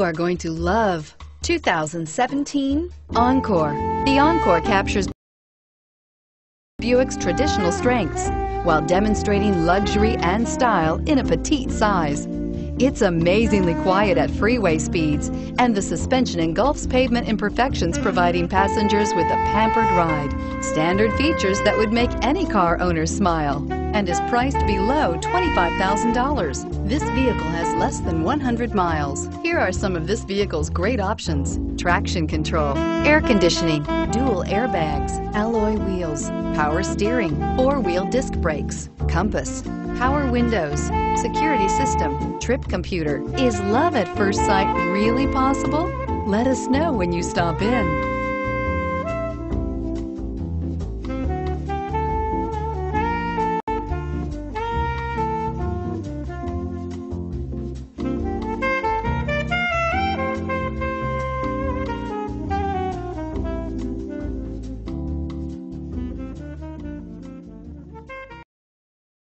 are going to love 2017 Encore. The Encore captures Buick's traditional strengths while demonstrating luxury and style in a petite size. It's amazingly quiet at freeway speeds, and the suspension engulfs pavement imperfections, providing passengers with a pampered ride. Standard features that would make any car owner smile and is priced below $25,000. This vehicle has less than 100 miles. Here are some of this vehicle's great options. Traction control, air conditioning, dual airbags, alloy wheels, power steering, four-wheel disc brakes, compass, power windows, security system, trip computer. Is love at first sight really possible? Let us know when you stop in.